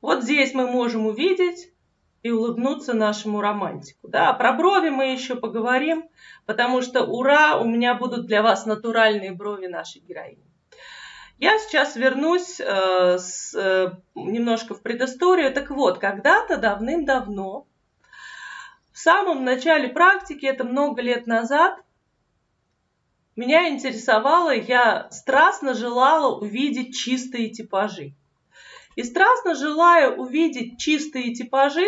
Вот здесь мы можем увидеть и улыбнуться нашему романтику. Да, про брови мы еще поговорим, потому что ура, у меня будут для вас натуральные брови нашей героини. Я сейчас вернусь э, с, э, немножко в предысторию. Так вот, когда-то давным-давно, в самом начале практики, это много лет назад, меня интересовало, я страстно желала увидеть чистые типажи. И страстно желая увидеть чистые типажи,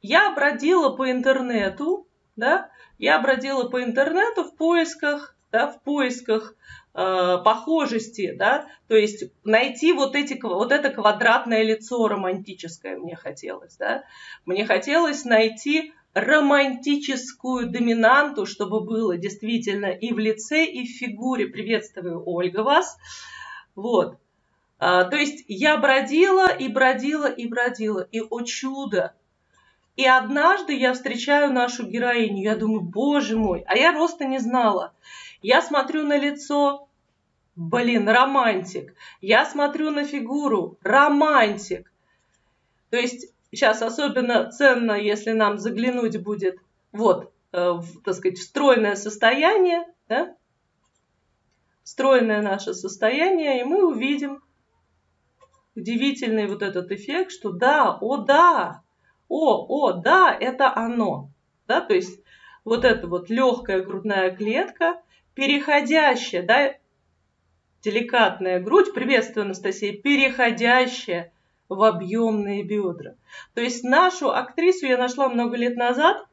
я бродила по интернету, да, я бродила по интернету в поисках, да, в поисках э, похожести, да, то есть найти вот, эти, вот это квадратное лицо романтическое мне хотелось, да, мне хотелось найти романтическую доминанту, чтобы было действительно и в лице, и в фигуре. Приветствую, Ольга, вас. Вот. А, то есть я бродила и бродила и бродила, и о чудо, и однажды я встречаю нашу героиню, я думаю, боже мой, а я роста не знала. Я смотрю на лицо, блин, романтик. Я смотрю на фигуру, романтик. То есть сейчас особенно ценно, если нам заглянуть будет вот, э, в, так сказать, встроенное состояние, да? встроенное наше состояние, и мы увидим удивительный вот этот эффект, что да, о да, о, о, да, это оно. Да, то есть вот эта вот легкая грудная клетка, переходящая, да, деликатная грудь, приветствую, Анастасия, переходящая в объемные бедра. То есть нашу актрису я нашла много лет назад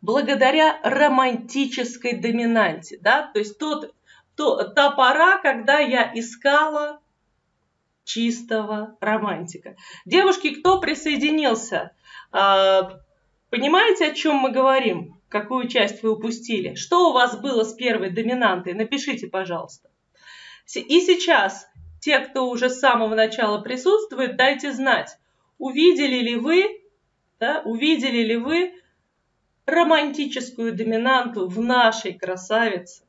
благодаря романтической доминанте, да, то есть тот, то, та пора, когда я искала чистого романтика. Девушки, кто присоединился? А, понимаете, о чем мы говорим? Какую часть вы упустили? Что у вас было с первой доминантой? Напишите, пожалуйста. И сейчас те, кто уже с самого начала присутствует, дайте знать, увидели ли вы, да, увидели ли вы романтическую доминанту в нашей красавице